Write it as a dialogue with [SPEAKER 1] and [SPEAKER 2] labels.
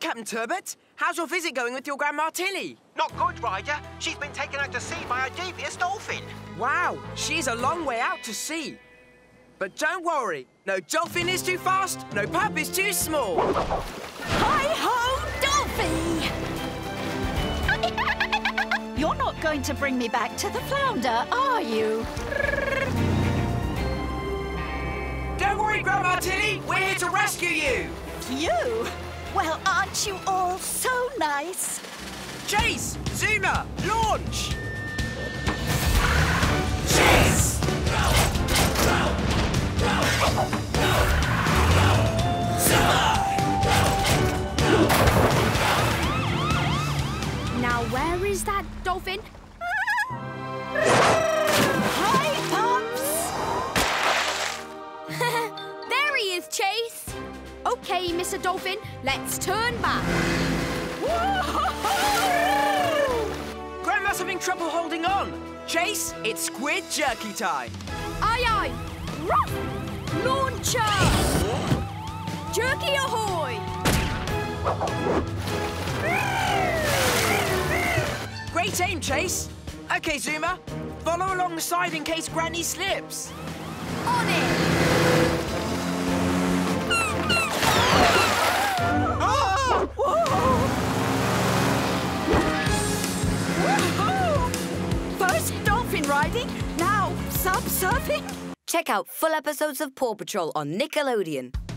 [SPEAKER 1] Captain Turbot. How's your visit going with your Grandma Tilly?
[SPEAKER 2] Not good, Ryder. She's been taken out to sea by a devious dolphin.
[SPEAKER 1] Wow, she's a long way out to sea. But don't worry, no dolphin is too fast, no pup is too small.
[SPEAKER 3] Hi-ho, Dolphy! You're not going to bring me back to the flounder, are you?
[SPEAKER 1] Don't worry, Grandma Tilly, we're here to rescue you.
[SPEAKER 3] You? Well, aren't you all so nice?
[SPEAKER 1] Chase! Zuma! Launch! Chase!
[SPEAKER 4] Now, where is that dolphin?
[SPEAKER 3] Hi, Pops!
[SPEAKER 4] there he is, Chase. OK, Mr. Dolphin, let's turn back.
[SPEAKER 1] Grandma's having trouble holding on. Chase, it's squid jerky time.
[SPEAKER 4] Aye, aye. Ruff! Launcher! Jerky ahoy!
[SPEAKER 1] Great aim, Chase. OK, Zuma, follow along the side in case Granny slips.
[SPEAKER 4] On it!
[SPEAKER 3] Now sub-surfing.
[SPEAKER 5] Check out full episodes of Paw Patrol on Nickelodeon.